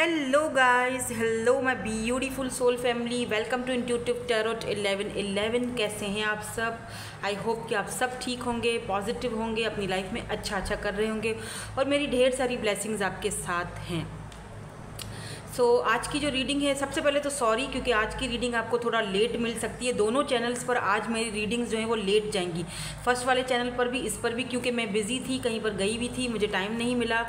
Hello guys hello my beautiful soul family welcome to intuitive tarot 1111 कैसे हैं आप सब? आई होप कि आप सब ठीक होंगे पॉजिटिव होंगे, अपनी लाइफ में अच्छा अच्छा कर रहे होंगे और मेरी ढेर सारी ब्लेसिंग्स आपके साथ हैं। सो so, आज की जो रीडिंग है सबसे पहले तो सॉरी क्योंकि आज की रीडिंग आपको थोड़ा लेट मिल सकती है। दोनों चैनल्स पर आज मेरी रीडिंग्स जो हैं वो लेट जाएँगी। फ़र्स्ट वाले चैनल पर भी इस पर भी क्योंकि मैं बिज़ी थी कहीं पर गई भी थी मुझे टाइम नहीं मिला।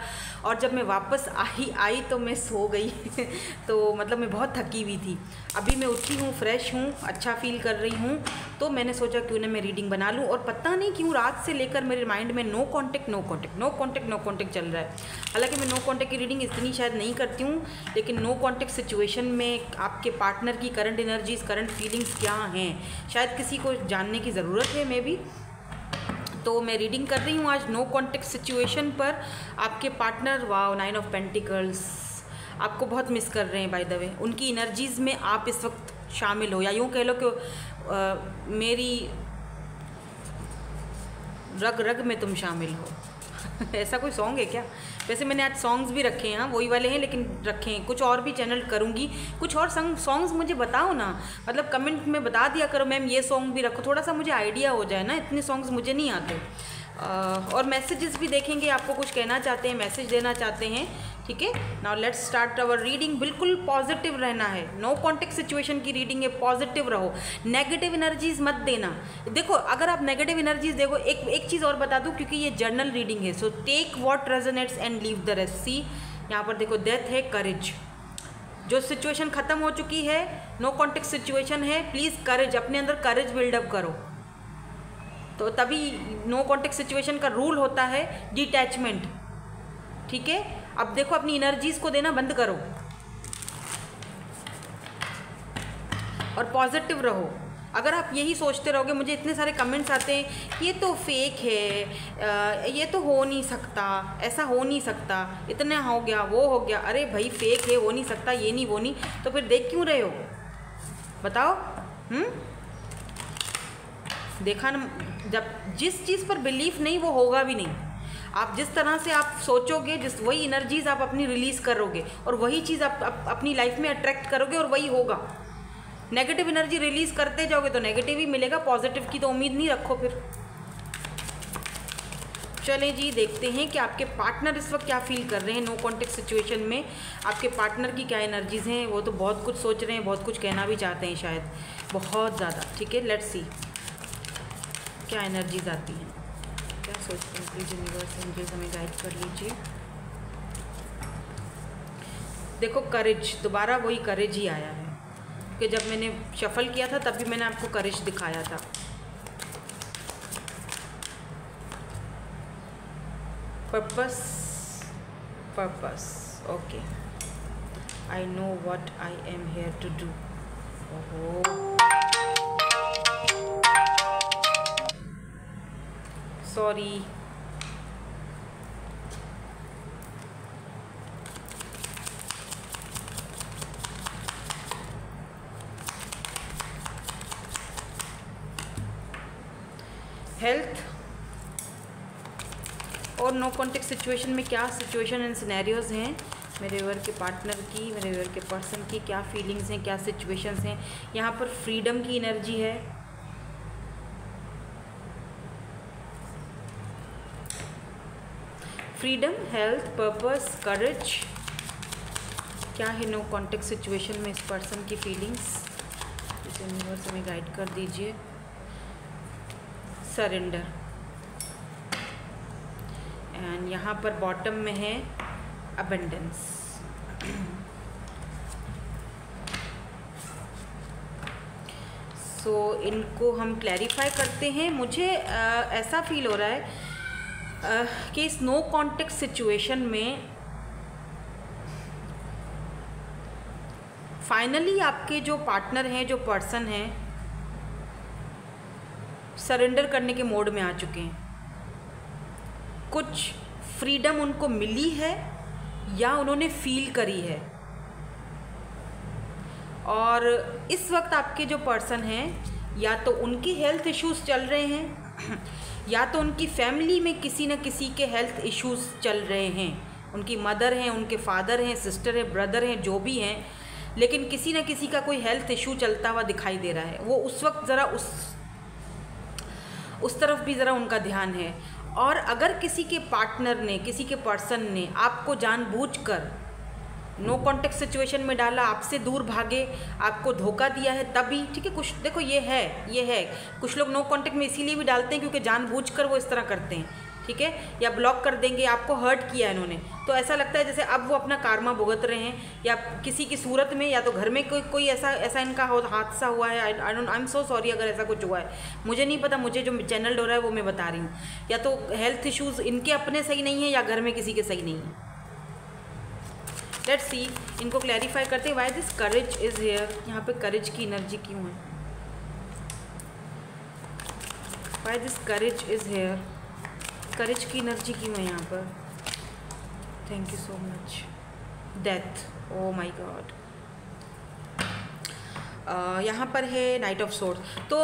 और जब मैं वापस आई आई तो मैं सो गई। तो मतलब मैं बहुत थकी हुई थी। अभी मैं उठी हूँ फ्रेश हूँ अच्छा फील कर रही हूँ। तो मैंने सोचा क्यों ना मैं रीडिंग बना लूँ? और पता नहीं क्यों रात से लेकर मेरे माइंड में no contact no contact no contact no contact चल रहा है। हालाँकि मैं नो कॉन्टेक्ट की रीडिंग इतनी शायद नहीं करती हूँ लेकिन नो कॉन्टेक्ट सिचुएशन में आपके पार्टनर की करंट एनर्जीज करंट फीलिंग्स क्या हैं? शायद किसी को जानने की ज़रूरत है मे बी तो मैं रीडिंग कर रही हूँ आज नो कॉन्टेक्ट सिचुएशन पर आपके partner wow nine of pentacles आपको बहुत मिस कर रहे हैं बाय द वे उनकी एनर्जीज़ में आप इस वक्त शामिल हो या यूँ कह लो कि आ, मेरी रग रग में तुम शामिल हो। ऐसा कोई सॉन्ग है क्या? वैसे मैंने आज सॉन्ग्स भी रखे हैं हाँ वही वाले हैं, लेकिन रखे हैं। कुछ और भी चैनल करूँगी। कुछ और सॉन्ग्स मुझे बताओ ना। मतलब कमेंट में बता दिया करो मैम ये सॉन्ग भी रखो। थोड़ा सा मुझे आइडिया हो जाए ना, इतने सॉन्ग्स मुझे नहीं आते। और मैसेजेस भी देखेंगे, आपको कुछ कहना चाहते हैं मैसेज देना चाहते हैं, ठीक है? Now let's start our reading बिल्कुल पॉजिटिव रहना है. नो कॉन्टेक्ट सिचुएशन की रीडिंग है पॉजिटिव रहो. नेगेटिव एनर्जीज मत देना. देखो, अगर आप नेगेटिव एनर्जीज देखो, एक एक चीज़ और बता दूँ, क्योंकि ये जर्नल रीडिंग है. So take what resonates and leave the rest see यहाँ पर देखो डेथ है करेज जो सिचुएशन ख़त्म हो चुकी है नो कॉन्टेक्ट सिचुएशन है प्लीज़ करेज अपने अंदर करेज बिल्डअप करो. तो तभी नो कॉन्टेक्ट सिचुएशन का रूल होता है डिटैचमेंट ठीक है? अब देखो अपनी एनर्जीज को देना बंद करो। और पॉजिटिव रहो। अगर आप यही सोचते रहोगे, मुझे इतने सारे कमेंट्स आते हैं ये तो फेक है ये तो हो नहीं सकता, ऐसा हो नहीं सकता, इतना हो गया, वो हो गया, अरे भाई फेक है, हो नहीं सकता, ये नहीं, वो नहीं तो फिर देख क्यों रहे हो? बताओ हम्म? देखा ना जब जिस चीज़ पर बिलीफ नहीं वो होगा भी नहीं। आप जिस तरह से आप सोचोगे जिस वही एनर्जीज आप अपनी रिलीज़ करोगे और वही चीज़ आप, आप अपनी लाइफ में अट्रैक्ट करोगे और वही होगा। नेगेटिव एनर्जी रिलीज़ करते जाओगे तो नेगेटिव ही मिलेगा पॉजिटिव की तो उम्मीद नहीं रखो फिर। चलें जी देखते हैं कि आपके पार्टनर इस वक्त क्या फील कर रहे हैं नो कॉन्टेक्ट सिचुएशन में। आपके पार्टनर की क्या एनर्जीज़ हैं वो तो बहुत कुछ सोच रहे हैं बहुत कुछ कहना भी चाहते हैं शायद। बहुत ज़्यादा ठीक है? लेट्स सी क्या एनर्जीज आती हैं? क्या सोचते हैं प्लीज़ यूनिवर्स एंजल्स हमें गाइड कर लीजिए? देखो करेज दोबारा वही करेज ही आया है कि जब मैंने शफल किया था तब भी मैंने आपको करेज दिखाया था। Purpose purpose okay I know what I am here to do ओहो sorry. हेल्थ और नो कॉन्टेक्ट सिचुएशन में क्या सिचुएशन एंड सिनेरियोज हैं? मेरे वेयर के पार्टनर की, मेरे वेयर के पर्सन की क्या फीलिंग्स हैं, क्या सिचुएशंस हैं? यहाँ पर फ्रीडम की एनर्जी है। फ्रीडम हेल्थ पर्पस करेज क्या है नो कॉन्टेक्ट सिचुएशन में इस पर्सन की फीलिंग्स इस यूनिवर्स हमें गाइड कर दीजिए। सरेंडर एंड यहाँ पर बॉटम में है अबेंडेंस सो so, इनको हम क्लैरिफाई करते हैं। मुझे आ, ऐसा फील हो रहा है कि इस नो कॉन्टेक्ट सिचुएशन में फाइनली आपके जो पार्टनर हैं, जो पर्सन हैं सरेंडर करने के मोड में आ चुके हैं। कुछ फ्रीडम उनको मिली है या उन्होंने फील करी है? और इस वक्त आपके जो पर्सन हैं, या तो उनकी हेल्थ इश्यूज़ चल रहे हैं या तो उनकी फैमिली में किसी न किसी के हेल्थ इश्यूज़ चल रहे हैं। उनकी मदर हैं, उनके फादर हैं सिस्टर हैं ब्रदर हैं, जो भी हैं, लेकिन किसी न किसी का कोई हेल्थ इशू चलता हुआ दिखाई दे रहा है। वो उस वक्त ज़रा उस उस तरफ़ भी ज़रा उनका ध्यान है। और अगर किसी के पार्टनर ने, किसी के पर्सन ने आपको जानबूझकर नो कॉन्टेक्ट सिचुएशन में डाला, आपसे दूर भागे, आपको धोखा दिया है तभी, ठीक है, कुछ, देखो ये है ये है। कुछ लोग नो कॉन्टेक्ट में इसीलिए भी डालते हैं क्योंकि जानबूझकर वो इस तरह करते हैं, ठीक है? या ब्लॉक कर देंगे, आपको हर्ट किया है इन्होंने। तो ऐसा लगता है जैसे अब वो अपना कारमा भुगत रहे हैं, या किसी की सूरत में, या तो घर में कोई कोई ऐसा ऐसा इनका हादसा हुआ है I don't I am so sorry अगर ऐसा कुछ हुआ है। मुझे नहीं पता, मुझे जो चैनल डो रहा है वो मैं बता रही हूँ। या तो हेल्थ इश्यूज़ इनके अपने सही नहीं है, या घर में किसी के सही नहीं है। लेट्स सी इनको क्लैरिफाई करते हैं why this courage is here यहाँ पे करेज की एनर्जी क्यों है? Why this courage is here courage की एनर्जी क्यों है यहाँ पर? Thank you so much death oh my God यहाँ पर है नाइट ऑफ़ सोर्स तो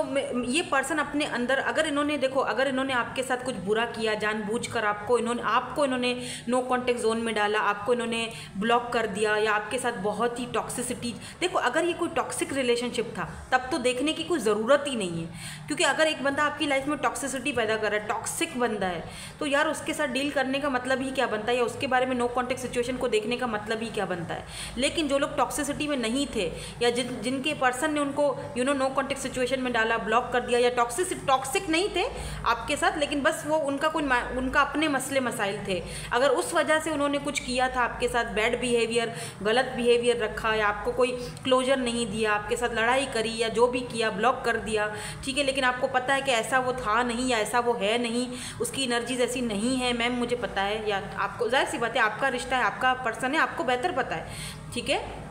ये पर्सन अपने अंदर, अगर इन्होंने, देखो, अगर इन्होंने आपके साथ कुछ बुरा किया, जानबूझकर आपको इन्होंने आपको इन्होंने नो कॉन्टेक्ट जोन में डाला, आपको इन्होंने ब्लॉक कर दिया, या आपके साथ बहुत ही टॉक्सिसिटी देखो, अगर ये कोई टॉक्सिक रिलेशनशिप था, तब तो देखने की कोई ज़रूरत ही नहीं है। क्योंकि अगर एक बंदा आपकी लाइफ में टॉक्सिसिटी पैदा कर रहा है टॉक्सिक बंदा है तो यार उसके साथ डील करने का मतलब ही क्या बनता है, या उसके बारे में नो कॉन्टेक्ट सिचुएशन को देखने का मतलब ही क्या बनता है? लेकिन जो लोग टॉक्सिसिटी में नहीं थे, या जिन, जिनके पर्सन ने उनको you know no contact situation में डाला ब्लॉक कर दिया, या टॉक्सिक टॉक्सिक नहीं थे आपके साथ, लेकिन बस वो उनका कोई उनका अपने मसले मसाइल थे। अगर उस वजह से उन्होंने कुछ किया था आपके साथ बैड बिहेवियर गलत बिहेवियर रखा, या आपको कोई क्लोजर नहीं दिया, आपके साथ लड़ाई करी, या जो भी किया ब्लॉक कर दिया, ठीक है, लेकिन आपको पता है कि ऐसा वो था नहीं, या ऐसा वो है नहीं, उसकी एनर्जीज ऐसी नहीं है मैम मुझे पता है, या आपको, ज़ाहिर सी बात है, आपका रिश्ता है, आपका पर्सन है, आपको बेहतर पता है, ठीक है?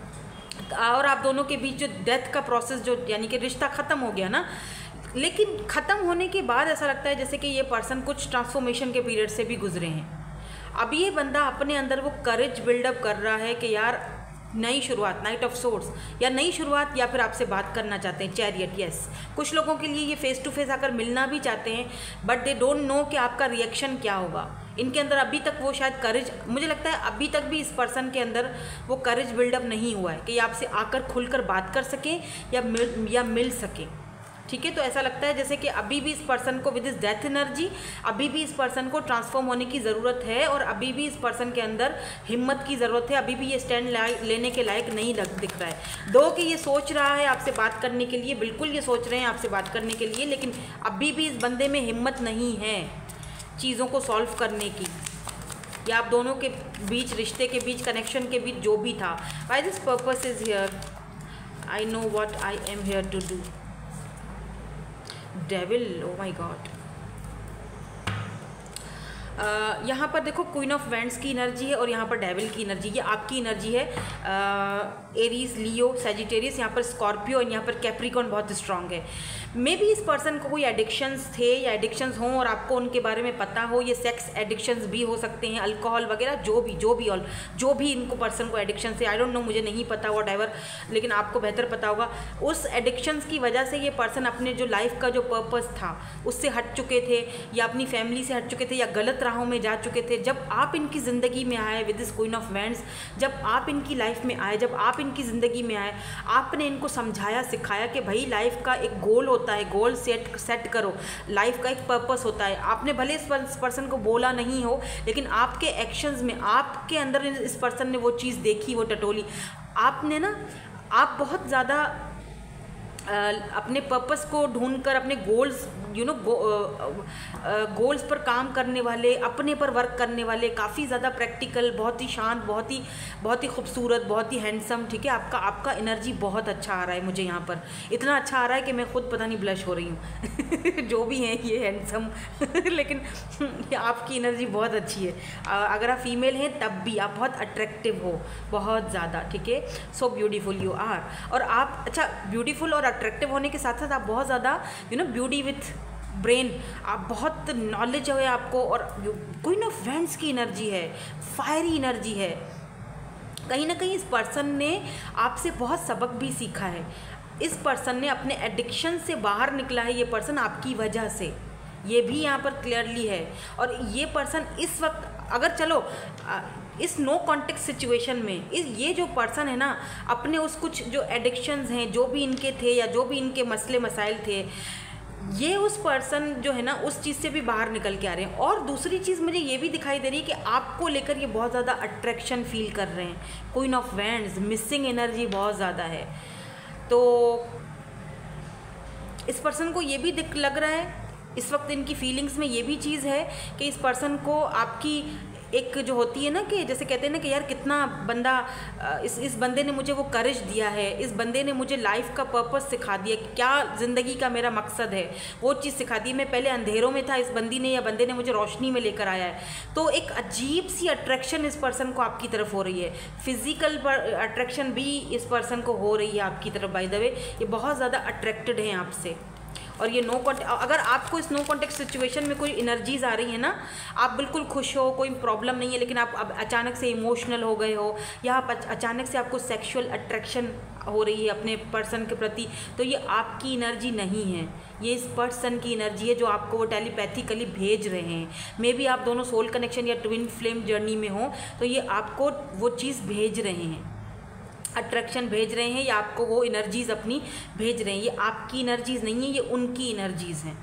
और आप दोनों के बीच जो डेथ का प्रोसेस जो, यानी कि रिश्ता ख़त्म हो गया ना, लेकिन ख़त्म होने के बाद ऐसा लगता है जैसे कि ये पर्सन कुछ ट्रांसफॉर्मेशन के पीरियड से भी गुजरे हैं। अब ये बंदा अपने अंदर वो करेज बिल्डअप कर रहा है कि यार नई शुरुआत नाइट ऑफ़ सोर्स या नई शुरुआत या फिर आपसे बात करना चाहते हैं चैरियट यस कुछ लोगों के लिए ये फेस टू फेस आकर मिलना भी चाहते हैं बट दे डोंट नो कि आपका रिएक्शन क्या होगा। इनके अंदर अभी तक वो शायद करेज मुझे लगता है अभी तक भी इस पर्सन के अंदर वो करेज बिल्डअप नहीं हुआ है कि आपसे आकर खुलकर बात कर सकें या मिल या मिल सकें। ठीक है? तो ऐसा लगता है जैसे कि अभी भी इस पर्सन को विद इस डेथ एनर्जी अभी भी इस पर्सन को ट्रांसफॉर्म होने की ज़रूरत है और अभी भी इस पर्सन के अंदर हिम्मत की ज़रूरत है, अभी भी ये स्टैंड लेने के लायक नहीं लग, दिख रहा है। दो कि ये सोच रहा है आपसे बात करने के लिए, बिल्कुल ये सोच रहे हैं आपसे बात करने के लिए, लेकिन अभी भी इस बंदे में हिम्मत नहीं है चीज़ों को सॉल्व करने की। या आप दोनों के बीच, रिश्ते के बीच कनेक्शन के बीच, जो भी था। Why this purpose is here I know what I am here to do devil oh my God यहाँ पर देखो क्वीन ऑफ़ वेंट्स की एनर्जी है और यहाँ पर डेविल की एनर्जी ये आपकी एनर्जी है। एरीज लियो सेजिटेरियस यहाँ पर स्कॉर्पियो और यहाँ पर कैप्रिकॉन बहुत स्ट्रांग है। मे बी इस पर्सन को कोई एडिक्शंस थे या एडिक्शंस हों और आपको उनके बारे में पता हो, ये सेक्स एडिक्शंस भी हो सकते हैं अल्कोहल वगैरह, जो भी जो भी ऑल जो भी इनको पर्सन को एडिक्शन से आई डोंट नो मुझे नहीं पता वॉट एवर लेकिन आपको बेहतर पता होगा। उस एडिक्शंस की वजह से ये पर्सन अपने जो लाइफ का जो पर्पज़ था, उससे हट चुके थे, या अपनी फैमिली से हट चुके थे, या गलत राहों में जा चुके थे। जब आप इनकी ज़िंदगी में आए with this queen of wands जब आप इनकी लाइफ में आए, जब आप इनकी ज़िंदगी में आए, आपने इनको समझाया, सिखाया कि भाई लाइफ का एक गोल होता है गोल सेट सेट करो। लाइफ का एक पर्पस होता है। आपने भले इस पर्सन को बोला नहीं हो, लेकिन आपके एक्शंस में, आपके अंदर इस पर्सन ने वो चीज़ देखी, वो टटोली। आपने ना, आप बहुत ज़्यादा अपने पर्पस को ढूंढकर, अपने गोल्स यू नो गोल्स पर काम करने वाले, अपने पर वर्क करने वाले, काफ़ी ज़्यादा प्रैक्टिकल बहुत ही शांत, बहुत ही बहुत ही खूबसूरत, बहुत ही हैंडसम ठीक है? आपका आपका एनर्जी बहुत अच्छा आ रहा है मुझे यहाँ पर। इतना अच्छा आ रहा है कि मैं खुद पता नहीं ब्लश हो रही हूँ। जो भी हैं, ये हैंडसम लेकिन आपकी एनर्जी बहुत अच्छी है। अगर आप फीमेल हैं, तब भी आप बहुत अट्रैक्टिव हो। बहुत ज़्यादा, ठीक है? सो ब्यूटीफुल यू आर और आप अच्छा ब्यूटीफुल और अट्रैक्टिव होने के साथ साथ आप बहुत ज़्यादा you know beauty with brain आप बहुत नॉलेज है आपको और कोई ना फ्रेंड्स की एनर्जी है फायरी एनर्जी है। कहीं ना कहीं इस पर्सन ने आपसे बहुत सबक भी सीखा है। इस पर्सन ने अपने एडिक्शन से बाहर निकला है, ये पर्सन आपकी वजह से। ये भी यहाँ पर क्लियरली है। और ये पर्सन इस वक्त, अगर चलो इस नो कॉन्टेक्ट सिचुएशन में, इस, ये जो पर्सन है ना, अपने उस कुछ जो एडिक्शंस हैं, जो भी इनके थे या जो भी इनके मसले मसाइल थे ये उस पर्सन जो है ना, उस चीज़ से भी बाहर निकल के आ रहे हैं। और दूसरी चीज़ मुझे ये भी दिखाई दे रही है कि आपको लेकर ये बहुत ज़्यादा अट्रैक्शन फील कर रहे हैं। Queen of wands missing energy बहुत ज़्यादा है। तो इस पर्सन को ये भी दिख, लग रहा है, इस वक्त इनकी फीलिंग्स में ये भी चीज़ है कि इस पर्सन को आपकी एक जो होती है ना कि जैसे कहते हैं ना कि यार कितना बंदा इस इस बंदे ने मुझे वो करज दिया है, इस बंदे ने मुझे लाइफ का पर्पस सिखा दिया क्या ज़िंदगी का मेरा मकसद है, वो चीज़ सिखा दी मैं पहले अंधेरों में था, इस बंदी ने या बंदे ने मुझे रोशनी में लेकर आया है। तो एक अजीब सी अट्रैक्शन इस पर्सन को आपकी तरफ़ हो रही है। फ़िज़िकल अट्रैक्शन भी इस पर्सन को हो रही है आपकी तरफ़ बाई द वे ये बहुत ज़्यादा अट्रैक्टेड हैं आपसे। और ये नो कॉन्टेक्ट अगर आपको इस नो कॉन्टेक्ट सिचुएशन में कोई एनर्जीज आ रही है ना, आप बिल्कुल खुश हो, कोई प्रॉब्लम नहीं है, लेकिन आप अब अचानक से इमोशनल हो गए हो, या आप अचानक से आपको सेक्सुअल अट्रैक्शन हो रही है अपने पर्सन के प्रति तो ये आपकी एनर्जी नहीं है। ये इस पर्सन की एनर्जी है जो आपको वो टेलीपैथिकली भेज रहे हैं। मे बी आप दोनों सोल कनेक्शन या ट्विन फ्लेम जर्नी में हो तो ये आपको वो चीज़ भेज रहे हैं। अट्रैक्शन भेज रहे हैं या आपको वो इनर्जीज़ अपनी भेज रहे हैं। ये आपकी इनर्जीज़ नहीं है, ये उनकी इनर्जीज़ हैं।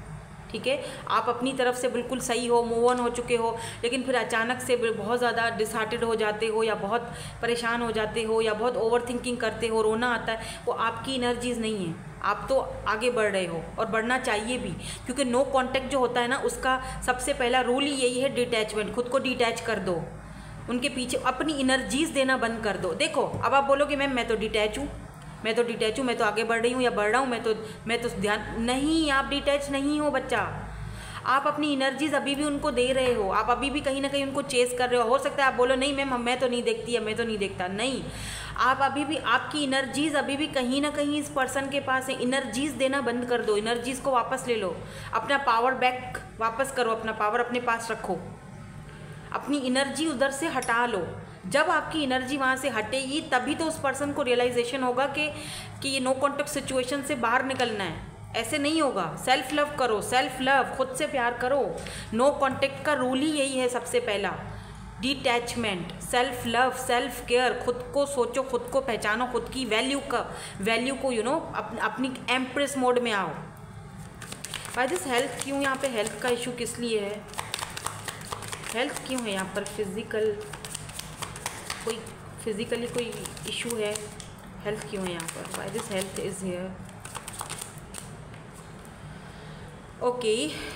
ठीक है? आप अपनी तरफ़ से बिल्कुल सही हो मूव ऑन हो चुके हो, लेकिन फिर अचानक से बहुत ज़्यादा डिसहार्टेड हो जाते हो या बहुत परेशान हो जाते हो या बहुत ओवर थिंकिंग करते हो, रोना आता है, वो आपकी इनर्जीज़ नहीं है। आप तो आगे बढ़ रहे हो और बढ़ना चाहिए भी, क्योंकि नो कांटेक्ट जो होता है ना, उसका सबसे पहला रूल ही यही है डिटैचमेंट खुद को डिटैच कर दो। उनके पीछे अपनी इनर्जीज देना बंद कर दो। देखो, अब आप बोलोगे, मैम, मैं तो डिटैच हूँ। मैं तो डिटैच हूँ, मैं तो आगे बढ़ रही हूँ या बढ़ रहा हूँ, मैं तो मैं तो ध्यान नहीं, आप डिटैच नहीं हो, बच्चा। आप अपनी इनर्जीज अभी भी उनको दे रहे हो। आप अभी भी कहीं ना कहीं उनको चेस कर रहे हो। हो सकता है आप बोलो, नहीं, मैम, मैं तो नहीं देखती या मैं तो नहीं देखता। नहीं। आप अभी भी, आपकी इनर्जीज अभी भी कहीं ना कहीं इस पर्सन के पास है। इनर्जीज देना बंद कर दो। इनर्जीज को वापस ले लो। अपना पावर बैक वापस करो। अपना पावर अपने पास रखो। अपनी एनर्जी उधर से हटा लो। जब आपकी एनर्जी वहाँ से हटेगी तभी तो उस पर्सन को रियलाइजेशन होगा कि कि ये नो कॉन्टेक्ट सिचुएशन से बाहर निकलना है। ऐसे नहीं होगा। सेल्फ लव करो सेल्फ लव खुद से प्यार करो। नो कॉन्टेक्ट का रूल ही यही है सबसे पहला। Detachment self love self care खुद को सोचो खुद को पहचानो खुद की वैल्यू का वैल्यू को यू you नो know, अप, अपनी एम्प्रेस मोड में आओ। बाय दिस हेल्थ क्यों यहाँ पे हेल्थ का इशू किस लिए है? हेल्थ क्यों है यहाँ पर? फ़िज़िकल कोई फिज़िकली कोई इशू है? हेल्थ क्यों है यहाँ पर? Why this health is here okay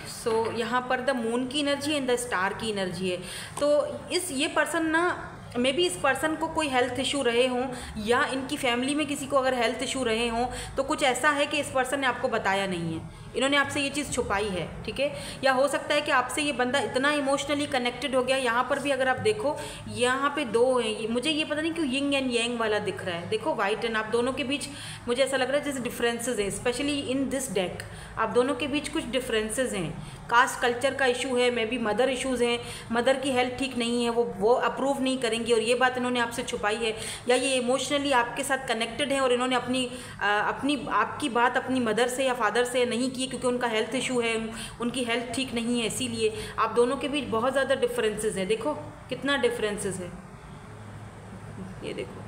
so यहाँ पर द मून की एनर्जी एंड द स्टार की एनर्जी है। तो इस, ये पर्सन ना, मे बी इस पर्सन को कोई हेल्थ इशू रहे हों या इनकी फैमिली में किसी को अगर हेल्थ इशू रहे हों तो कुछ ऐसा है कि इस पर्सन ने आपको बताया नहीं है। इन्होंने आपसे ये चीज़ छुपाई है ठीक है? या हो सकता है कि आपसे ये बंदा इतना इमोशनली कनेक्टेड हो गया यहाँ पर भी अगर आप देखो यहाँ पे दो हैं मुझे ये पता नहीं क्यों यंग एंड यंग वाला दिख रहा है। देखो वाइट एंड आप दोनों के बीच मुझे ऐसा लग रहा है जैसे डिफरेंसेज हैं स्पेशली इन दिस डेक आप दोनों के बीच कुछ डिफरेंसेज हैं। कास्ट कल्चर का इशू है मे बी मदर इशूज़ हैं मदर की हेल्थ ठीक नहीं है वो वो अप्रूव नहीं करेंगी और ये बात इन्होंने आपसे छुपाई है। या ये इमोशनली आपके साथ कनेक्टेड हैं और इन्होंने अपनी आ, अपनी आपकी बात अपनी मदर से या फादर से नहीं की क्योंकि उनका हेल्थ इशू है, उनकी हेल्थ ठीक नहीं है, इसीलिए आप दोनों के बीच बहुत ज़्यादा डिफरेंसेस हैं। देखो, कितना डिफरेंसेस है। ये देखो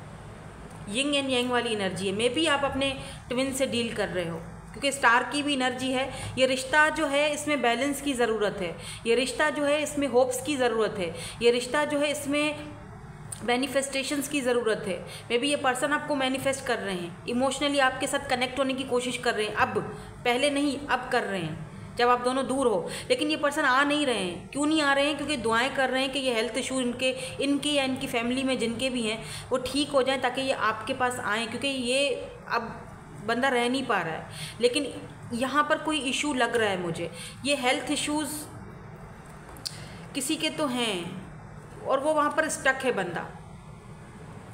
यंग एंड यंग वाली एनर्जी है। मे भी आप अपने ट्विन से डील कर रहे हो, क्योंकि स्टार की भी एनर्जी है। ये रिश्ता जो है, इसमें बैलेंस की ज़रूरत है। ये रिश्ता जो है, इसमें होप्स की ज़रूरत है। ये रिश्ता जो है, इसमें मैनिफेस्टेशंस की ज़रूरत है। मे बी ये पर्सन आपको मैनिफेस्ट कर रहे हैं। इमोशनली आपके साथ कनेक्ट होने की कोशिश कर रहे हैं। अब, पहले नहीं, अब कर रहे हैं। जब आप दोनों दूर हो। लेकिन ये पर्सन आ नहीं रहे हैं। क्यों नहीं आ रहे हैं? क्योंकि दुआएँ कर रहे हैं कि ये हेल्थ इशू इनके इनके या इनकी फैमिली में जिनके भी हैं, वो ठीक हो जाएँ ताकि ये आपके पास आएँ। क्योंकि ये अब बंदा रह नहीं पा रहा है। लेकिन यहाँ पर कोई इशू लग रहा है मुझे। ये हेल्थ इशूज़ किसी के तो हैं। और वो वहाँ पर स्टक है बंदा।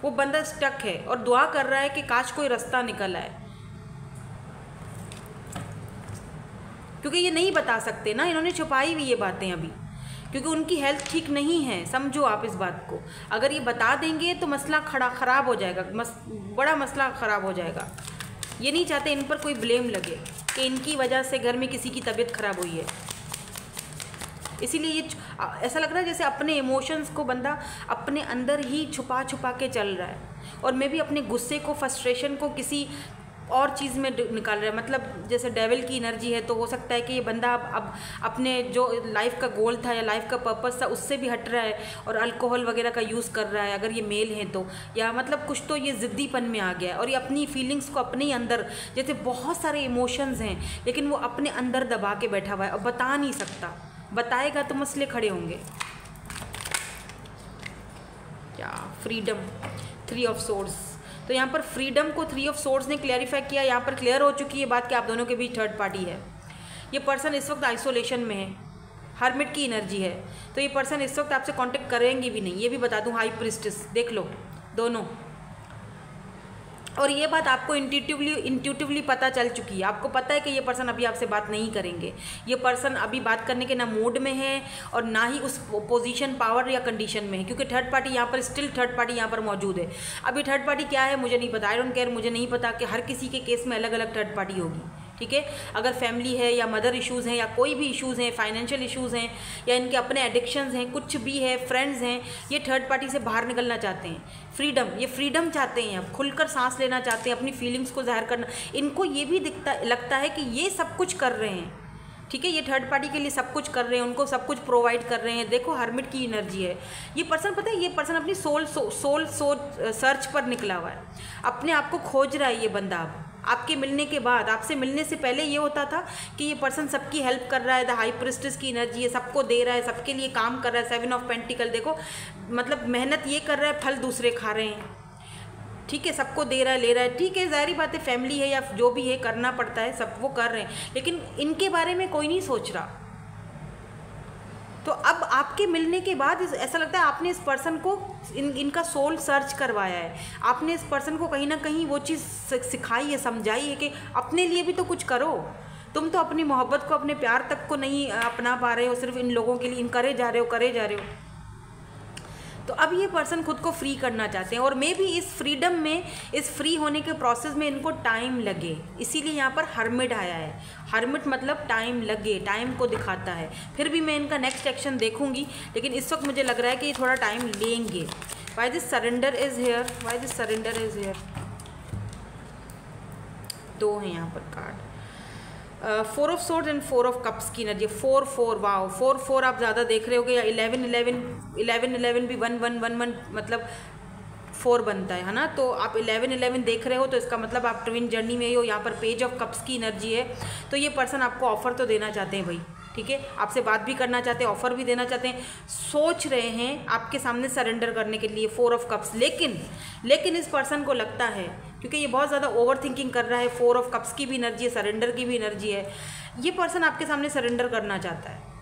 वो बंदा स्टक है और दुआ कर रहा है कि काश कोई रास्ता निकल आए। क्योंकि ये नहीं बता सकते ना इन्होंने छुपाई हुई ये बातें अभी। क्योंकि उनकी हेल्थ ठीक नहीं है समझो आप इस बात को। अगर ये बता देंगे तो मसला खड़ा ख़राब हो जाएगा मस, बड़ा मसला ख़राब हो जाएगा। ये नहीं चाहते इन पर कोई ब्लेम लगे कि इनकी वजह से घर में किसी की तबीयत ख़राब हुई है। इसीलिए ये ऐसा लग रहा है जैसे अपने इमोशंस को बंदा अपने अंदर ही छुपा छुपा के चल रहा है। और मैं भी अपने गुस्से को फ्रस्ट्रेशन को किसी और चीज़ में निकाल रहा है। मतलब जैसे डेविल की एनर्जी है तो हो सकता है कि ये बंदा अब अब अपने जो लाइफ का गोल था या लाइफ का पर्पस था, उससे भी हट रहा है और अल्कोहल वगैरह का यूज़ कर रहा है, अगर ये मेल है तो। या मतलब कुछ तो ये ज़िद्दीपन में आ गया है और ये अपनी फीलिंग्स को अपने ही अंदर, जैसे बहुत सारे इमोशंस हैं, लेकिन वो अपने अंदर दबा के बैठा हुआ है और बता नहीं सकता। बताएगा तो मसले खड़े होंगे। क्या? फ्रीडम थ्री ऑफ़ सोर्स तो यहाँ पर फ्रीडम को थ्री ऑफ़ सोर्स ने क्लैरिफाई किया, यहाँ पर क्लियर हो चुकी है बात कि आप दोनों के बीच थर्ड पार्टी है। ये पर्सन इस वक्त आइसोलेशन में है। हरमिट की एनर्जी है। तो ये पर्सन इस वक्त आपसे कांटेक्ट करेंगे भी नहीं। ये भी बता दूँ हाई प्रिस्टिस देख लो, दोनों। और ये बात आपको इंट्यूटिवली इंट्यूटिवली पता चल चुकी है। आपको पता है कि ये पर्सन अभी आपसे बात नहीं करेंगे। ये पर्सन अभी बात करने के ना मूड में है और ना ही उस पोजीशन पावर या कंडीशन में है, क्योंकि थर्ड पार्टी यहाँ पर स्टिल थर्ड पार्टी यहाँ पर मौजूद है। अभी थर्ड पार्टी क्या है, मुझे नहीं पता। आई डोंट केयर मुझे नहीं पता कि हर किसी के केस में अलग अलग थर्ड पार्टी होगी। ठीक है? अगर फैमिली है या मदर इश्यूज़ हैं या कोई भी इश्यूज़ हैं फाइनेंशियल इश्यूज़ हैं या इनके अपने एडिक्शंस हैं कुछ भी है फ्रेंड्स हैं ये थर्ड पार्टी से बाहर निकलना चाहते हैं। फ्रीडम ये फ्रीडम चाहते हैं अब खुलकर सांस लेना चाहते हैं अपनी फीलिंग्स को ज़ाहिर करना। इनको ये भी दिखता लगता है कि ये सब कुछ कर रहे हैं। ठीक है? ये थर्ड पार्टी के लिए सब कुछ कर रहे हैं उनको सब कुछ प्रोवाइड कर रहे हैं। देखो हर्मिट की एनर्जी है। ये पर्सन पता है ये पर्सन अपनी soul so, soul so search पर निकला हुआ है। अपने आप को खोज रहा है ये बंदा अब। आपके मिलने के बाद, आपसे मिलने से पहले ये होता था कि ये पर्सन सबकी हेल्प कर रहा है, द हाई प्रिस्टिस की एनर्जी है सबको दे रहा है, सबके लिए काम कर रहा है, सेवन ऑफ़ पेंटिकल, देखो मतलब मेहनत ये कर रहा है, फल दूसरे खा रहे हैं। ठीक है, सबको दे रहा है, ले रहा है, ठीक है, ज़ाहरी बात है, फैमिली है या जो भी है, करना पड़ता है, सब वो कर रहे हैं। लेकिन इनके बारे में कोई नहीं सोच रहा। तो अब आपके मिलने के बाद ऐसा लगता है आपने इस पर्सन को इन, इनका सोल सर्च करवाया है। आपने इस पर्सन को कहीं ना कहीं वो चीज़ सिखाई है, समझाई है कि अपने लिए भी तो कुछ करो। तुम तो अपनी मोहब्बत को, अपने प्यार तक को नहीं अपना पा रहे हो, सिर्फ़ इन लोगों के लिए, इन करे जा रहे हो, करे जा रहे हो। तो अब ये पर्सन खुद को फ्री करना चाहते हैं और मे भी इस फ्रीडम में, इस फ्री होने के प्रोसेस में इनको टाइम लगे। इसीलिए यहाँ पर हर्मिट आया है। हर्मिट मतलब टाइम लगे टाइम को दिखाता है। फिर भी मैं इनका नेक्स्ट एक्शन देखूँगी, लेकिन इस वक्त मुझे लग रहा है कि ये थोड़ा टाइम लेंगे। Why this surrender is here why this surrender is here दो हैं यहाँ पर card four of swords and four of cups की energy four four wow four four आप ज़्यादा देख रहे होगे या इलेवन इलेवन इलेवन इलेवन भी वन वन वन वन मतलब फोर बनता है है ना? तो आप इलेवन इलेवन देख रहे हो तो इसका मतलब आप ट्विन जर्नी में ही हो, यहाँ पर पेज ऑफ़ कप्स की एनर्जी है। तो ये पर्सन आपको ऑफ़र तो देना चाहते हैं भाई, ठीक है? आपसे बात भी करना चाहते हैं, ऑफ़र भी देना चाहते हैं। सोच रहे हैं आपके सामने सरेंडर करने के लिए फोर ऑफ़ कप्स, लेकिन लेकिन इस पर्सन को लगता है, क्योंकि ये बहुत ज़्यादा ओवर थिंकिंग कर रहा है, फोर ऑफ़ कप्स की भी एनर्जी है, सरेंडर की भी एनर्जी है। ये पर्सन आपके सामने सरेंडर करना चाहता है।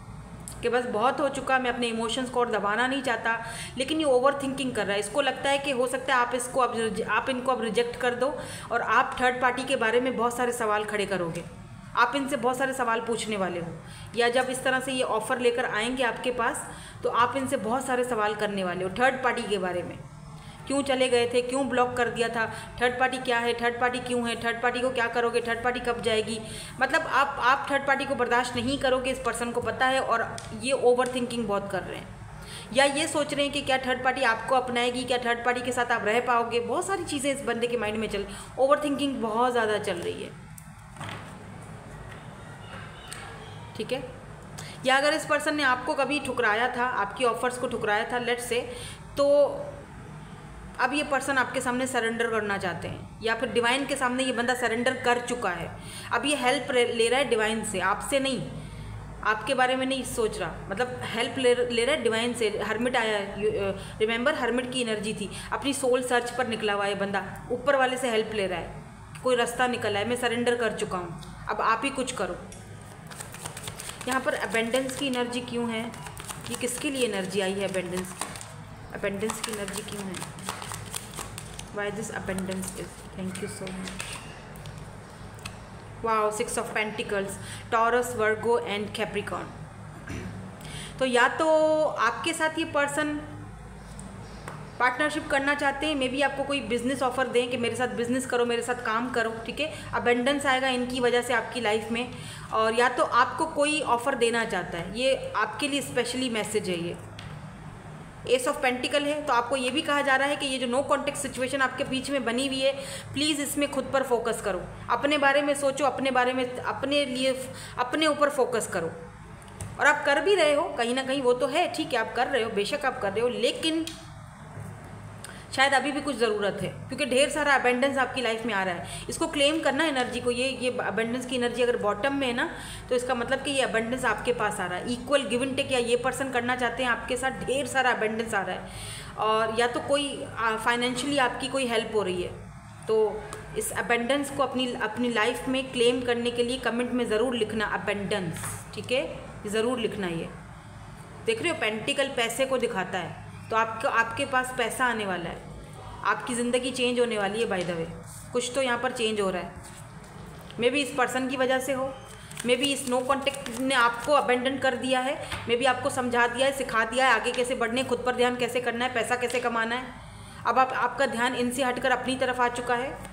कि बस बहुत हो चुका, मैं अपने इमोशंस को और दबाना नहीं चाहता, लेकिन ये ओवर थिंकिंग कर रहा है। इसको लगता है कि हो सकता है आप इसको अब आप इनको अब रिजेक्ट कर दो और आप थर्ड पार्टी के बारे में बहुत सारे सवाल खड़े करोगे। आप इनसे बहुत सारे सवाल पूछने वाले हो। या जब इस तरह से ये ऑफ़र लेकर आएँगे आपके पास तो आप इनसे बहुत सारे सवाल करने वाले हो थर्ड पार्टी के बारे में। क्यों चले गए थे? क्यों ब्लॉक कर दिया था? थर्ड पार्टी क्या है? थर्ड पार्टी क्यों है? थर्ड पार्टी को क्या करोगे? थर्ड पार्टी कब जाएगी? मतलब आप आप थर्ड पार्टी को बर्दाश्त नहीं करोगे इस पर्सन को पता है और ये ओवर थिंकिंग बहुत कर रहे हैं। या ये सोच रहे हैं कि क्या थर्ड पार्टी आपको अपनाएगी? क्या थर्ड पार्टी के साथ आप रह पाओगे? बहुत सारी चीज़ें इस बंदे के माइंड में चल ओवर थिंकिंग बहुत ज़्यादा चल रही है। ठीक है? या अगर इस पर्सन ने आपको कभी ठुकराया था, आपकी ऑफर्स को ठुकराया था लेट से तो अब ये पर्सन आपके सामने सरेंडर करना चाहते हैं, या फिर डिवाइन के सामने ये बंदा सरेंडर कर चुका है। अब ये हेल्प ले रहा है डिवाइन से, आपसे नहीं। आपके बारे में नहीं सोच रहा। मतलब हेल्प ले ले रहा है डिवाइन से। हरमिट आया है रिमेंबर हरमिट की एनर्जी थी। अपनी सोल सर्च पर निकला हुआ है बंदा। ऊपर वाले से हेल्प ले रहा है। कोई रास्ता निकला है, मैं सरेंडर कर चुका हूँ। अब आप ही कुछ करो। यहाँ पर अपेंडेंस की एनर्जी क्यों है? ये किसके लिए एनर्जी आई है अपेंडेंस की? अपेंडेंस की एनर्जी क्यों है? Why this abundance is thank you so much wow six of pentacles Taurus Virgo and Capricorn तो या तो आपके साथ ये पर्सन पार्टनरशिप करना चाहते हैं मे बी आपको कोई बिज़नेस ऑफ़र दें कि मेरे साथ बिज़नेस करो, मेरे साथ काम करो, ठीक है? अबेंडेंस आएगा इनकी वजह से आपकी लाइफ में। और या तो आपको कोई ऑफ़र देना चाहता है। ये आपके लिए स्पेशली मैसेज है ये। एस ऑफ़ पेंटिकल है तो आपको ये भी कहा जा रहा है कि ये जो नो कॉन्टेक्ट सिचुएशन आपके बीच में बनी हुई है प्लीज़ इसमें खुद पर फोकस करो। अपने बारे में सोचो, अपने बारे में, अपने लिए, अपने ऊपर फोकस करो। और आप कर भी रहे हो, कहीं ना कहीं वो तो है, ठीक है, आप कर रहे हो, बेशक आप कर रहे हो, लेकिन शायद अभी भी कुछ ज़रूरत है, क्योंकि ढेर सारा अबेंडेंस आपकी लाइफ में आ रहा है। इसको क्लेम करना एनर्जी को, ये ये अबेंडेंस की एनर्जी अगर बॉटम में है ना तो इसका मतलब कि ये अबेंडेंस आपके पास आ रहा है। इक्वल गिवन टेक या ये पर्सन करना चाहते हैं, आपके साथ ढेर सारा अबेंडेंस आ रहा है। और या तो कोई फाइनेंशियली आपकी कोई हेल्प हो रही है। तो इस अबेंडेंस को अपनी अपनी लाइफ में क्लेम करने के लिए कमेंट में ज़रूर लिखना अबेंडेंस ठीक है? ज़रूर लिखना ये। देख रहे हो पेंटिकल पैसे को दिखाता है। तो आपको, आपके पास पैसा आने वाला है। आपकी ज़िंदगी चेंज होने वाली है बाय द वे कुछ तो यहाँ पर चेंज हो रहा है। मे बी इस पर्सन की वजह से हो। मे बी इस नो कॉन्टेक्ट ने आपको अबेंडन कर दिया है। मे बी आपको समझा दिया है, सिखा दिया है, आगे कैसे बढ़ने खुद पर ध्यान कैसे करना है, पैसा कैसे कमाना है। अब आप, आपका ध्यान इनसे हटकर अपनी तरफ़ आ चुका है।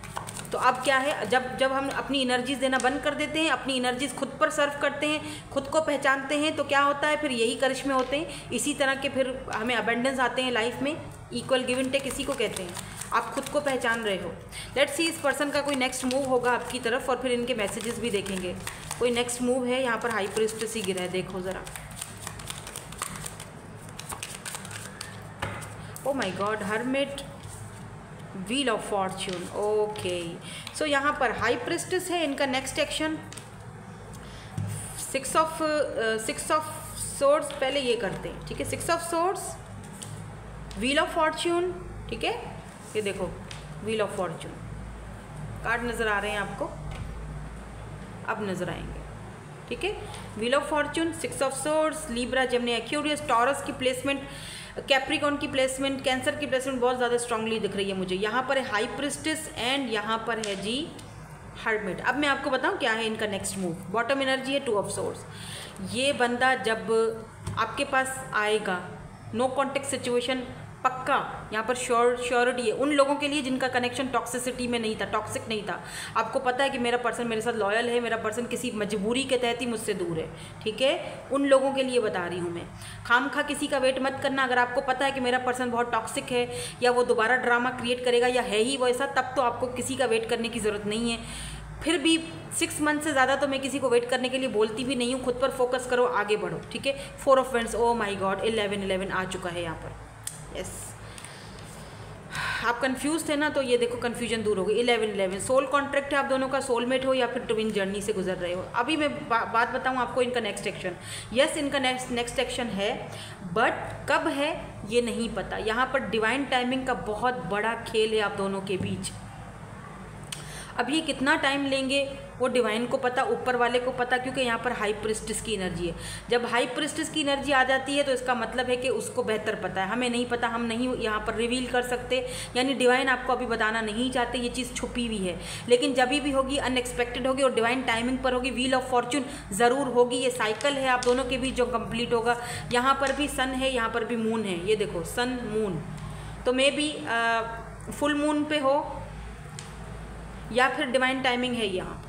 तो अब क्या है? जब जब हम अपनी एनर्जीज देना बंद कर देते हैं, अपनी एनर्जीज खुद पर सर्व करते हैं, खुद को पहचानते हैं तो क्या होता है? फिर यही करिश्मे होते हैं। इसी तरह के फिर हमें अबेंडेंस आते हैं लाइफ में। इक्वल गिव इन टेक इसी को कहते हैं। आप खुद को पहचान रहे हो। लेट्स सी इस पर्सन का कोई नेक्स्ट मूव होगा आपकी तरफ़ और फिर इनके मैसेजेस भी देखेंगे। कोई नेक्स्ट मूव है? यहाँ पर हाई सी गिरा है। देखो ज़रा। ओ my God hermit wheel of fortune okay so यहाँ पर हाई प्रिस्टिस है इनका next action six of six of swords पहले ये करते हैं, ठीक है? Six of swords wheel of fortune ठीक है? ये देखो व्हील ऑफ़ फॉर्च्यून कार्ड नज़र आ रहे हैं आपको? अब नज़र आएँगे, ठीक है? Wheel of fortune six of swords Libra Gemini Aquarius Taurus की प्लेसमेंट कैप्रिकॉन की प्लेसमेंट कैंसर की प्लेसमेंट बहुत ज़्यादा स्ट्रांगली दिख रही है मुझे। यहाँ पर है हाई प्रिस्टिस एंड यहाँ पर है जी हर्मिट अब मैं आपको बताऊँ क्या है इनका नेक्स्ट मूव बॉटम एनर्जी है टू ऑफ़ सोर्स ये बंदा जब आपके पास आएगा नो कॉन्टेक्ट सिचुएशन पक्का, यहाँ पर श्योर श्योरिटी है। उन लोगों के लिए जिनका कनेक्शन टॉक्सिसिटी में नहीं था टॉक्सिक नहीं था। आपको पता है कि मेरा पर्सन मेरे साथ लॉयल है, मेरा पर्सन किसी मजबूरी के तहत ही मुझसे दूर है, ठीक है? उन लोगों के लिए बता रही हूँ मैं। खाम खा किसी का वेट मत करना। अगर आपको पता है कि मेरा पर्सन बहुत टॉक्सिक है, या वो दोबारा ड्रामा क्रिएट करेगा, या है ही वो ऐसा तब तो आपको किसी का वेट करने की ज़रूरत नहीं है। फिर भी सिक्स मंथ से ज़्यादा तो मैं किसी को वेट करने के लिए बोलती भी नहीं हूँ। खुद पर फोकस करो, आगे बढ़ो, ठीक है? Four of friends oh my God eleven eleven आ चुका है यहाँ पर। यस आप कंफ्यूज थे ना तो ये देखो कन्फ्यूज़न दूर हो गई। इलेवन इलेवन सोल कॉन्ट्रैक्ट है आप दोनों का सोलमेट हो या फिर ट्विन जर्नी से गुजर रहे हो? अभी मैं बा, बात बताऊँ आपको इनका नेक्स्ट एक्शन यस इनका नेक्स्ट नेक्स्ट एक्शन है बट कब है ये नहीं पता। यहाँ पर डिवाइन टाइमिंग का बहुत बड़ा खेल है आप दोनों के बीच। अब ये कितना टाइम लेंगे? वो डिवाइन को पता, ऊपर वाले को पता, क्योंकि यहाँ पर हाई प्रिस्टिस की एनर्जी है। जब हाई प्रिस्टिस की एनर्जी आ जाती है तो इसका मतलब है कि उसको बेहतर पता है। हमें नहीं पता, हम नहीं यहाँ पर रिवील कर सकते। यानी डिवाइन आपको अभी बताना नहीं चाहते, ये चीज़ छुपी हुई है। लेकिन जब भी होगी अनएक्सपेक्टेड होगी और डिवाइन टाइमिंग पर होगी व्हील ऑफ़ फॉर्चून ज़रूर होगी। ये साइकिल है, आप दोनों के बीच जो कंप्लीट होगा। यहाँ पर भी सन है, यहाँ पर भी मून है। ये देखो सन मून तो मे बी फुल मून पे हो, या फिर डिवाइन टाइमिंग है यहाँ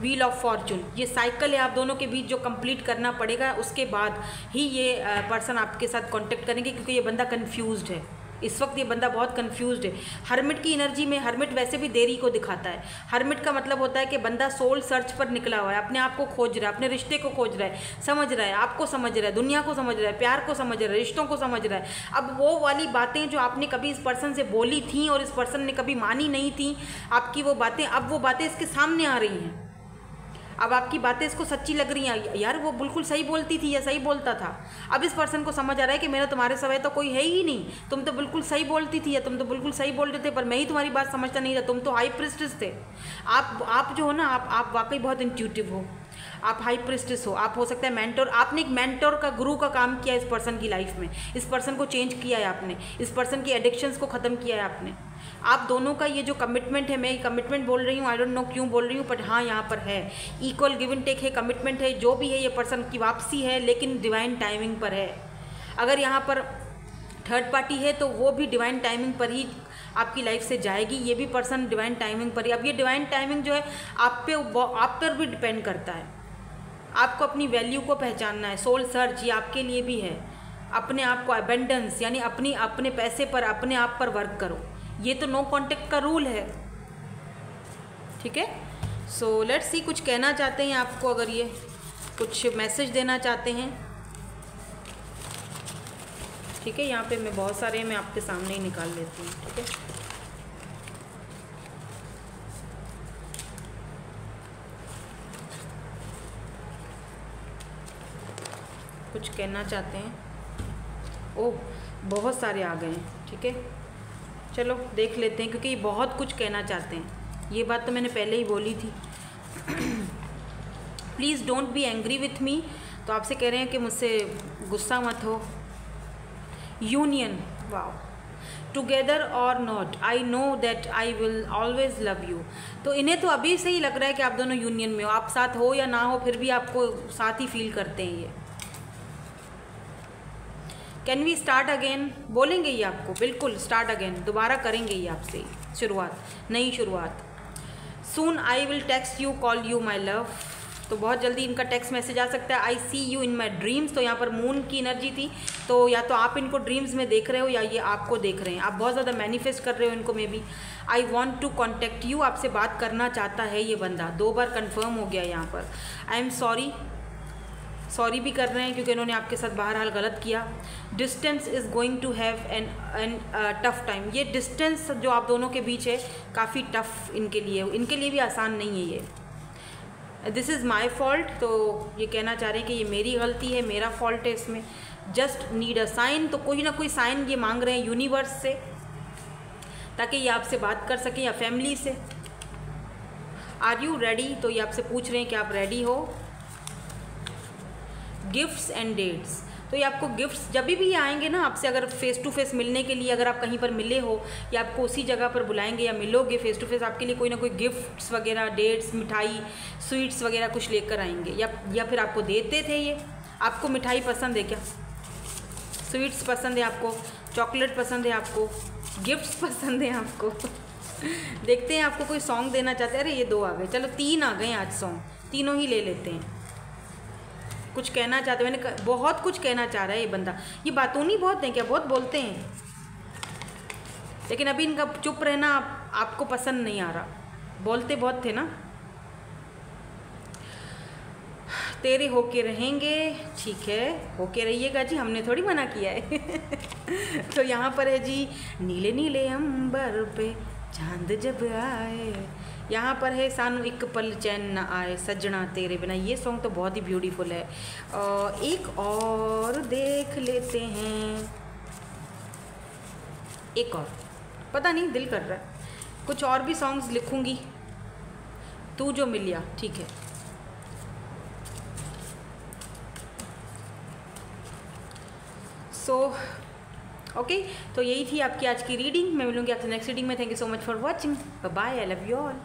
व्हील ऑफ़ फॉर्चून ये साइकिल है, आप दोनों के बीच जो कंप्लीट करना पड़ेगा, उसके बाद ही ये पर्सन आपके साथ कांटेक्ट करेंगे, क्योंकि ये बंदा कंफ्यूज्ड है। इस वक्त ये बंदा बहुत कंफ्यूज्ड है। हरमिट की एनर्जी में हरमिट वैसे भी देरी को दिखाता है। हरमिट का मतलब होता है कि बंदा सोल सर्च पर निकला हुआ है, अपने आप को खोज रहा है, अपने रिश्ते को खोज रहा है, समझ रहा है, आपको समझ रहा है, दुनिया को समझ रहा है, प्यार को समझ रहा है, रिश्तों को समझ रहा है। अब वो वाली बातें जो आपने कभी इस पर्सन से बोली थी और इस पर्सन ने कभी मानी नहीं थी, आपकी वो बातें, अब वो बातें इसके सामने आ रही हैं। अब आपकी बातें इसको सच्ची लग रही हैं। यार, वो बिल्कुल सही बोलती थी या सही बोलता था? अब इस पर्सन को समझ आ रहा है कि मेरा तुम्हारे समय तो कोई है ही नहीं। तुम तो बिल्कुल सही बोलती थी या तुम तो बिल्कुल सही बोल रहे थे, पर मैं ही तुम्हारी बात समझता नहीं था। तुम तो हाई प्रिस्टिस थे। आप आप जो हो ना, आप आप वाकई बहुत इंट्यूटिव हो। आप हाई प्रिस्टिस हो। आप हो सकता है मैंटोर आपने एक मैंटोर का गुरु का काम किया इस पर्सन की लाइफ में। इस पर्सन को चेंज किया है आपने। इस पर्सन की एडिक्शंस को ख़त्म किया है आपने। आप दोनों का ये जो कमिटमेंट है, मैं कमिटमेंट बोल रही हूँ आई डोंट नो क्यों बोल रही हूँ बट हाँ यहाँ पर है। इक्वल गिव एंड टेक है कमिटमेंट है, जो भी है ये पर्सन की वापसी है, लेकिन डिवाइन टाइमिंग पर है। अगर यहाँ पर थर्ड पार्टी है तो वो भी डिवाइन टाइमिंग पर ही आपकी लाइफ से जाएगी, ये भी पर्सन डिवाइन टाइमिंग पर ही। अब ये डिवाइन टाइमिंग जो है, आप पे आप पर भी डिपेंड करता है। आपको अपनी वैल्यू को पहचानना है सोल सर्च ये आपके लिए भी है। अपने आप को अबेंडेंस यानी अपनी, अपने पैसे पर, अपने आप पर वर्क करो। ये तो नो कॉन्टेक्ट का रूल है। ठीक है? सो लेट्स सी कुछ कहना चाहते हैं आपको अगर ये कुछ मैसेज देना चाहते हैं। ठीक है? यहाँ पे मैं बहुत सारे मैं आपके सामने ही निकाल लेती हूँ। ठीक है? कुछ कहना चाहते हैं? ओह बहुत सारे आ गए हैं। ठीक है? चलो, देख लेते हैं, क्योंकि ये बहुत कुछ कहना चाहते हैं। ये बात तो मैंने पहले ही बोली थी। Please don't be angry with me तो आपसे कह रहे हैं कि मुझसे गुस्सा मत हो। यूनियन वाओ टुगेदर और not I know that I will always love you तो इन्हें तो अभी से ही लग रहा है कि आप दोनों यूनियन में हो। आप साथ हो या ना हो, फिर भी आपको साथ ही फील करते हैं ये। कैन वी स्टार्ट अगेन बोलेंगे ये आपको, बिल्कुल स्टार्ट अगेन दोबारा करेंगे ये आपसे. शुरुआत. नई शुरुआत. Soon I will text you call you my love तो बहुत जल्दी इनका टेक्स्ट मैसेज आ सकता है. आई सी यू इन माई ड्रीम्स तो यहाँ पर मून की एनर्जी थी. तो या तो आप इनको ड्रीम्स में देख रहे हो या ये आपको देख रहे हैं. आप बहुत ज़्यादा मैनिफेस्ट कर रहे हो इनको maybe I want to contact you आपसे बात करना चाहता है ये बंदा. दो बार कन्फर्म हो गया यहाँ पर. आई एम सॉरी सॉरी भी कर रहे हैं क्योंकि इन्होंने आपके साथ बहरहाल गलत किया। Distance is going to have an an tough time ये डिस्टेंस जो आप दोनों के बीच है, काफ़ी टफ इनके लिए इनके लिए भी आसान नहीं है ये। दिस इज़ माई फॉल्ट तो ये कहना चाह रहे हैं कि ये मेरी गलती है, मेरा फॉल्ट है इसमें। जस्ट नीड अ साइन तो कोई ना कोई साइन ये मांग रहे हैं यूनिवर्स से, ताकि ये आपसे बात कर सकें या फैमिली से। आर यू रेडी तो ये आपसे पूछ रहे हैं कि आप रेडी हो? गिफ्ट्स एंड डेट्स तो ये आपको गिफ्ट्स जब भी आएँगे ना, आपसे अगर फेस टू फेस मिलने के लिए अगर आप कहीं पर मिले हो, या आपको उसी जगह पर बुलाएँगे या मिलोगे फेस टू फेस आपके लिए कोई ना कोई गिफ्ट्स वगैरह डेट्स मिठाई स्वीट्स वगैरह कुछ लेकर आएँगे। या या फिर आपको देते थे ये? आपको मिठाई पसंद है क्या? स्वीट्स पसंद है आपको? चॉकलेट पसंद है आपको? गिफ्ट्स पसंद है आपको? देखते हैं, आपको कोई सॉन्ग देना चाहते हैं? अरे, ये दो आ गए। चलो, तीन आ गए आज सॉन्ग तीनों ही ले लेते हैं। कुछ कहना चाहते मैंने बहुत कुछ कहना चाह रहा है ये बंदा। ये बातों नहीं बहुत हैं क्या? बहुत बोलते हैं। लेकिन अभी इनका चुप रहना आप, आपको पसंद नहीं आ रहा। बोलते बहुत थे ना। तेरे होके रहेंगे। ठीक है होके रहिएगा जी। हमने थोड़ी मना किया है। तो यहाँ पर है जी नीले नीले अंबर पे चाँद जब आए। यहाँ पर है सानू एक पल चैन न आए सजना तेरे बिना। ये सॉन्ग तो बहुत ही ब्यूटीफुल है। एक और देख लेते हैं। एक और। पता नहीं दिल कर रहा है। कुछ और भी सॉन्ग्स लिखूँगी। तू जो मिलिया ठीक है। So so, okay okay? तो यही थी आपकी आज की रीडिंग मैं मिलूँगी आपसे नेक्स्ट रीडिंग में। Thank you so much for watching bye I love you all